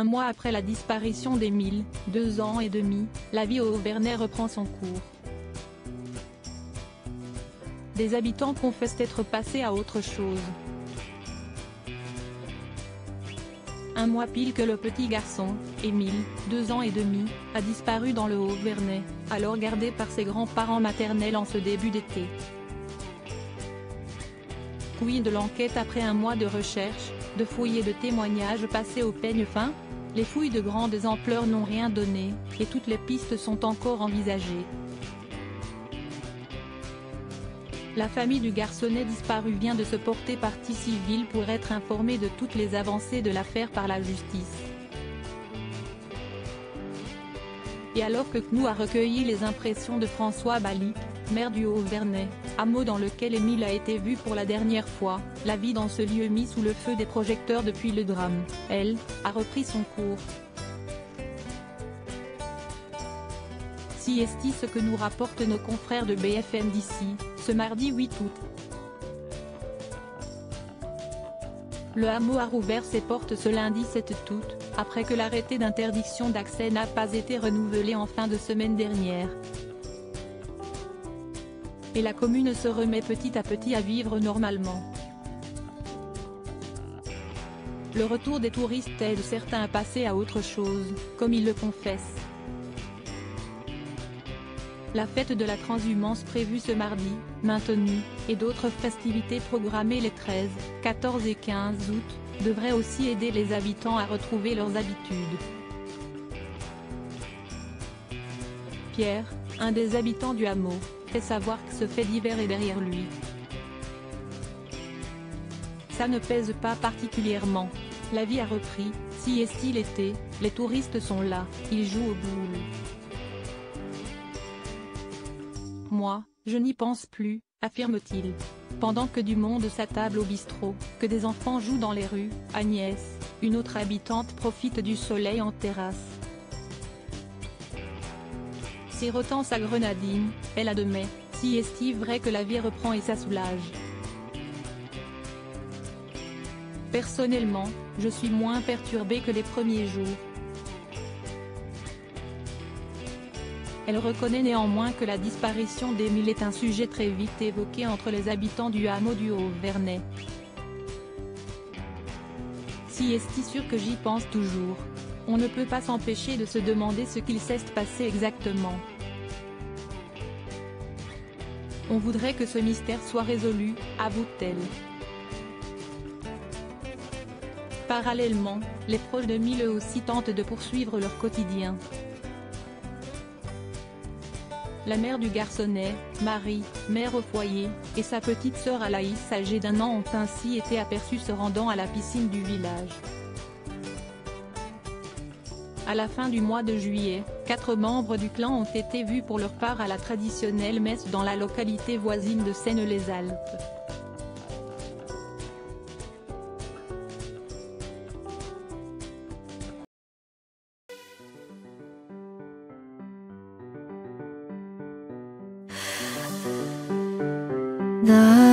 Un mois après la disparition d'Émile, deux ans et demi, la vie au Auvernais reprend son cours. Des habitants confessent être passés à autre chose. Un mois pile que le petit garçon, Émile, deux ans et demi, a disparu dans le Haut-Vernay, alors gardé par ses grands-parents maternels en ce début d'été. Oui de l'enquête après un mois de recherche, de fouilles et de témoignages passés au peigne fin Les fouilles de grandes ampleurs n'ont rien donné, et toutes les pistes sont encore envisagées. La famille du garçonnet disparu vient de se porter partie civile pour être informée de toutes les avancées de l'affaire par la justice. Et alors que CNU a recueilli les impressions de François Bali, maire du Haut-Vernay, hameau dans lequel Émile a été vu pour la dernière fois, la vie dans ce lieu mis sous le feu des projecteurs depuis le drame, elle, a repris son cours. Si est ce que nous rapportent nos confrères de BFM d'ici, ce mardi 8 août. Le hameau a rouvert ses portes ce lundi 7 août, après que l'arrêté d'interdiction d'accès n'a pas été renouvelé en fin de semaine dernière. Et la commune se remet petit à petit à vivre normalement. Le retour des touristes aide certains à passer à autre chose, comme ils le confessent. La fête de la transhumance prévue ce mardi, maintenue, et d'autres festivités programmées les 13, 14 et 15 août, devraient aussi aider les habitants à retrouver leurs habitudes. Pierre, un des habitants du hameau, savoir que ce fait divers est derrière lui. Ça ne pèse pas particulièrement. La vie a repris, si est-il été, les touristes sont là, ils jouent au boule. Moi, je n'y pense plus, affirme-t-il. Pendant que du monde s'attable au bistrot, que des enfants jouent dans les rues, Agnès, une autre habitante profite du soleil en terrasse. Sirotant sa grenadine, elle admet, si est-il vrai que la vie reprend et ça soulage. Personnellement, je suis moins perturbée que les premiers jours, Elle reconnaît néanmoins que la disparition d'Émile est un sujet très vite évoqué entre les habitants du hameau du Haut-Vernay. Si est sûr que j'y pense toujours. On ne peut pas s'empêcher de se demander ce qu'il s'est passé exactement. On voudrait que ce mystère soit résolu, avoue-t-elle. Parallèlement, les proches de Mille aussi tentent de poursuivre leur quotidien. La mère du garçonnet, Marie, mère au foyer, et sa petite sœur Alaïs âgée d'un an ont ainsi été aperçues se rendant à la piscine du village. À la fin du mois de juillet, quatre membres du clan ont été vus pour leur part à la traditionnelle messe dans la localité voisine de Seine-les-Alpes. 나